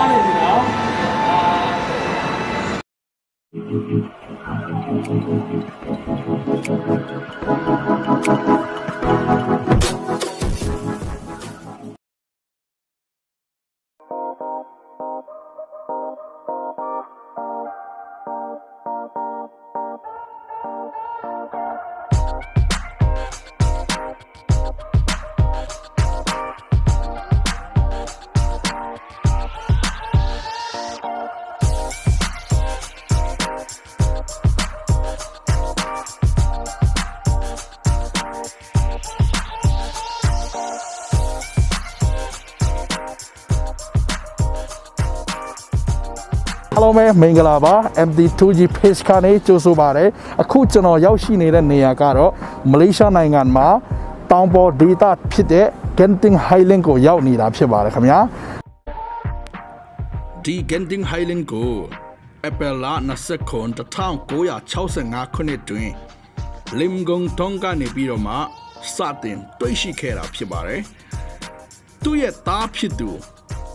သွားနေပြီနော်အာ အားလုံးပဲမင်္ဂလာပါ MD2G page ကနေကြိုဆိုပါရစေအခုကျွန်တော်ရောက်ရှိနေတဲ့နေရာကတော့မလေးရှားနိုင်ငံမှာတောင်ပေါ်ဒေသဖြစ်တဲ့ Genting Highland ကိုရောက်နေတာဖြစ်ပါတယ်ခင်ဗျာဒီ Genting Highland ကို April လ20ခု1965ခုနှစ်တွင် Lim Gong Tong ကနေပြီးတော့မှစတင်တွေ့ရှိခဲ့တာဖြစ်ပါတယ်သူ့ရဲ့သားဖြစ်သူ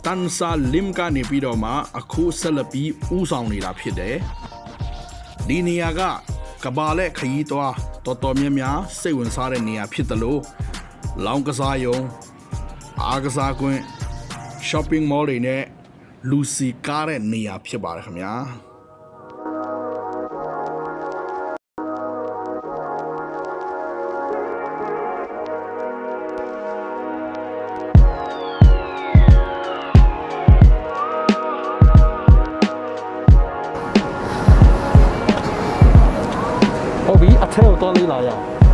တန်ဆာလင်ကနေပြီးတော့မှအခုဆက်လက်ပြီးဥဆောင်နေတာဖြစ်တယ်။ဒီနေရာကကဘာလက်ခရီးသွားတော်တော်များများစိတ်ဝင်စားတဲ့နေရာဖြစ်တယ်လို့လောင်ကစားယုံအားကစားကွင်း shopping mall တွေနဲ့လူစီကားတဲ့နေရာဖြစ်ပါတယ်ခင်ဗျာ။။ ဟုတ်ပြီအထက်ကိုတော့လေးလာရအောင်